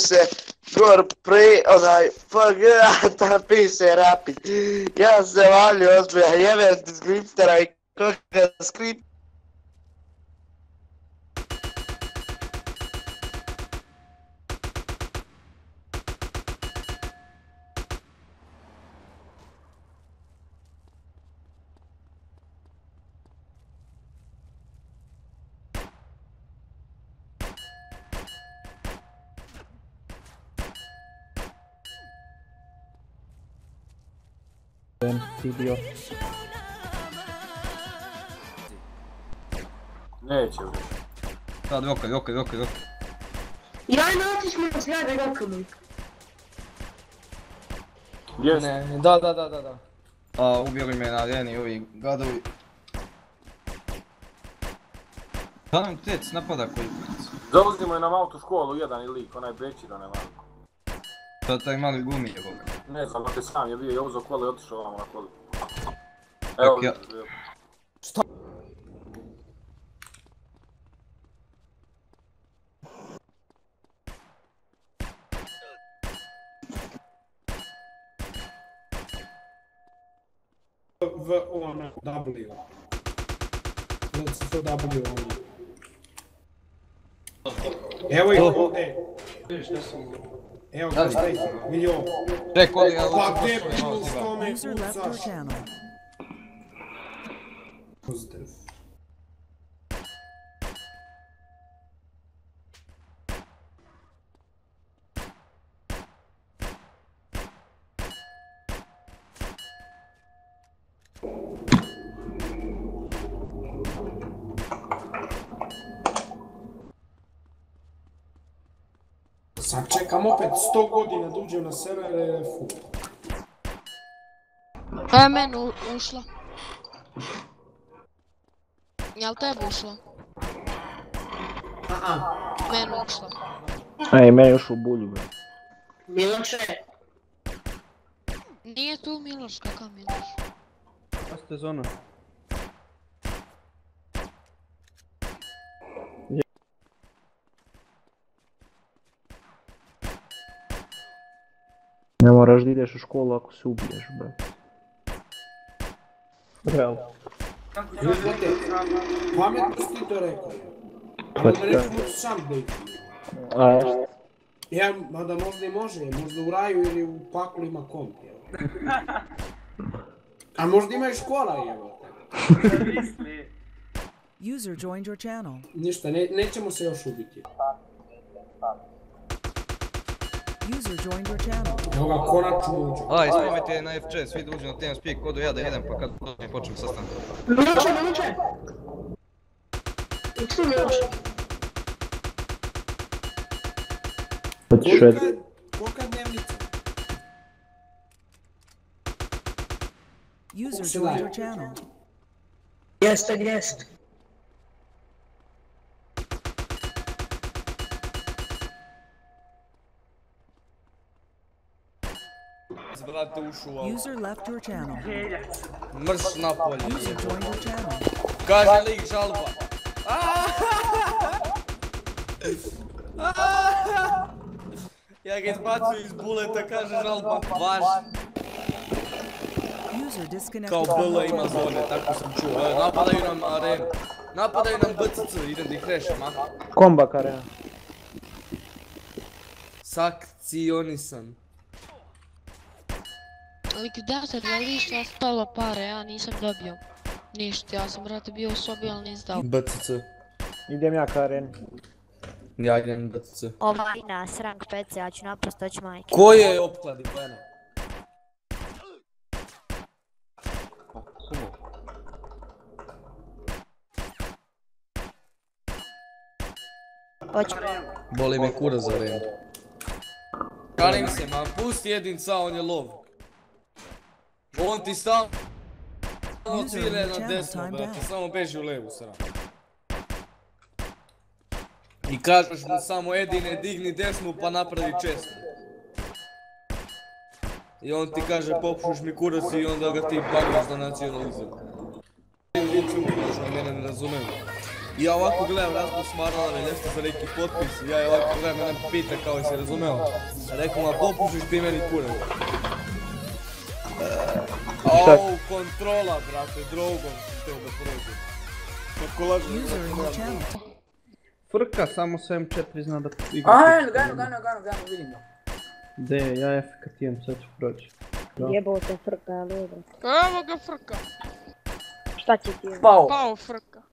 se gor pre, onaj, FG, a ta piše rapid. Ja se valio ozbilja, jebem skriptera i koga skript. Ti bio. Neće bre. Sad, okej, okej, okej, okej. Ja naći ćemo se ja da rokamo. Gdje? Ne, da, da, da, da, da. A, ubili me na areni ovi gadovi. Da nam tec napada koji kurac. Zauzimo je nam autoškolu, jedan je lik, onaj Bećir, onaj malo. To taj mali gumi je boga. Ne znam, te sam je bio, je uzeo kolo i otišao ovamo na koli. Tak ja- Evo, V, ono, W. V, W, ono. Evo ih ovdje. Evo ga, staj, vidi ovo. Ček, ovdje Pa gdje bilo s malo tome kucaš? Pozdrav. Sad čekam opet 100 godina da uđem na servere, fu. E, meni ušla. Jel tebi ušla? A-a. Meni ušla. Ej, me još u bulju, bre. Miloše, Nije tu Miloš, kakav Miloš? Pazite zonu. Ne moraš da ideš u školu ako se ubiješ, bre. Realno. Jebote, pametno si ti to rekao. Pa Ali ti recimo ću sam biti. A, Ja, mada možda i može, možda u raju ili u paklu ima komp, jel? A možda ima i škola, jel? User joined your channel. Ništa, ne, nećemo se još ubiti. Evo ga, konačno uđu. A, ispamite na F4, svi da uđu na TeamSpeak, kodu ja da idem pa kad dođem počnem sastanak. Miloše, Miloše. I tu Miloše. pa ti šed. Kolika, dnevnica? User se joined your channel. Jeste, jeste. Brate, ušu u. User left your channel. Mrš napolje. User joined your channel. Kaže lik žalba. Ja ga izbacuju iz buleta, kaže žalba. Disconnected kao BL ima zone, tako sam čuo. E, napadaju nam arenu. Napadaju nam BCC, idem da ih rešim, a? Komba karena. Sakcionisan. Likvidator je lišta ostalo pare, ja nisam dobio. Ništa, ja sam brate bio u sobi, ali nisam dao. BCC. Idem ja karen. Ja idem BCC. Ovaj na srank PC, ja ću naprosto oći majke. Ko je opkladi? Hoću. Boli me kura za arenu. Karim se, ma pusti jedinca, on je lov. On ti stalno your na desno, brate, samo beži u levu stranu. I kažeš mu samo Edine, digni desnu pa napravi česnu. I on ti kaže popušiš mi kurac i onda ga ti pagaš na nacionalizam. Mi, znaš, oni mene ne razumeju. I ja ovako gledam Razgo Smarala mi nešto za neki potpis. i Ja ovako gledam, mene pita kao jesi razumeo. Rekao ma popušiš ti meni kurac. Au, kontrola, brate, drogom sam teo da prođem. Kako lažem. Frka, samo s M4 zna da igra. Aj, gano, gano, gano, gano, vidim ga. De, ja FK imam, sad ću proći. Jebao te frka, ludo. Evo ga frka. Šta će ti? Pao. Pao frka.